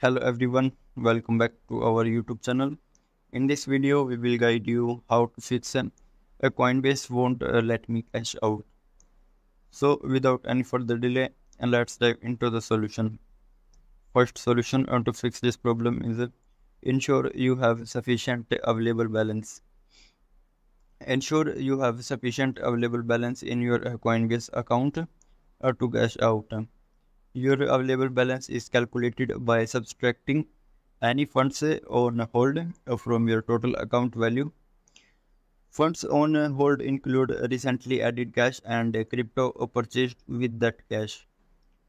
Hello everyone, welcome back to our YouTube channel. In this video, we will guide you how to fix a Coinbase won't uh, let me cash out. So without any further delay, and let's dive into the solution. First solution to fix this problem is uh, ensure you have sufficient available balance. Ensure you have sufficient available balance in your Coinbase account uh, to cash out. Your available balance is calculated by subtracting any funds on hold from your total account value. Funds on hold include recently added cash and crypto purchased with that cash,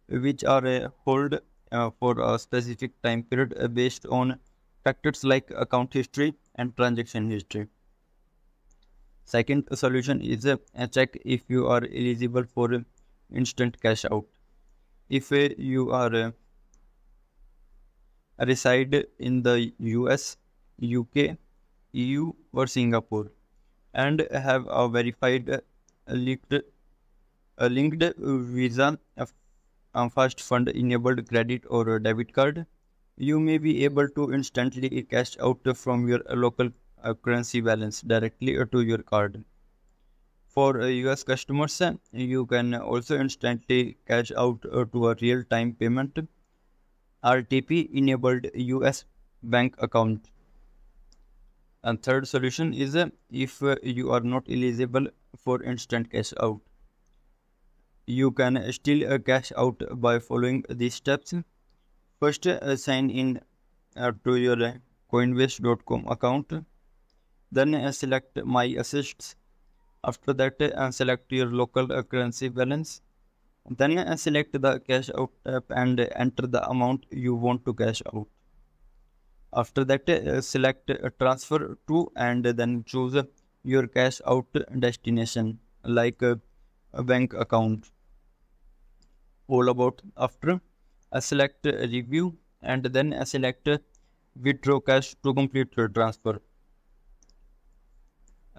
which are held uh, for a specific time period based on factors like account history and transaction history. Second solution is a check if you are eligible for instant cash out if uh, you are uh, reside in the US, UK, EU or Singapore and have a verified uh, linked a linked visa fast fund enabled credit or debit card you may be able to instantly cash out from your local currency balance directly to your card for US customers, you can also instantly cash out uh, to a real-time payment RTP enabled US bank account. And third solution is uh, if uh, you are not eligible for instant cash out. You can still cash out by following these steps. First, sign in to your Coinbase.com account. Then select My Assets after that uh, select your local uh, currency balance. Then uh, select the cash out tab and enter the amount you want to cash out. After that uh, select uh, transfer to and then choose your cash out destination like uh, a bank account. All about after select review and then select withdraw cash to complete your transfer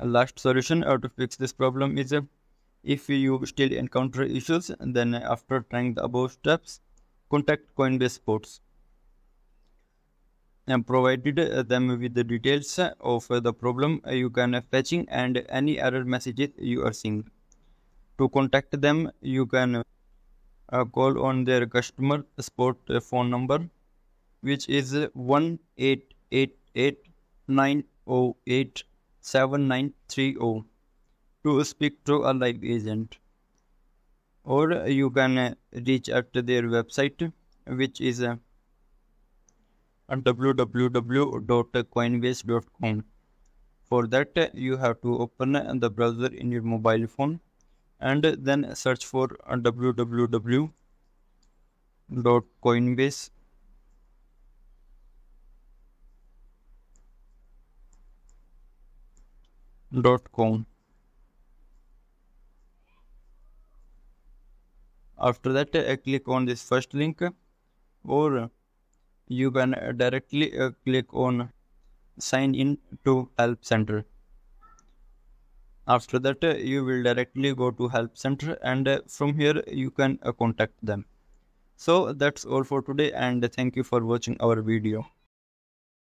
last solution how to fix this problem is uh, if you still encounter issues then after trying the above steps contact coinbase sports. And provided uh, them with the details of the problem you can fetching and any error messages you are seeing. To contact them you can uh, call on their customer support phone number which is 1888 908 7930 to speak to a live agent. Or you can reach at their website which is www.coinbase.com for that you have to open the browser in your mobile phone and then search for www.coinbase.com dot com. After that I click on this first link or you can directly uh, click on sign in to help center. After that uh, you will directly go to help center and uh, from here you can uh, contact them. So that's all for today and thank you for watching our video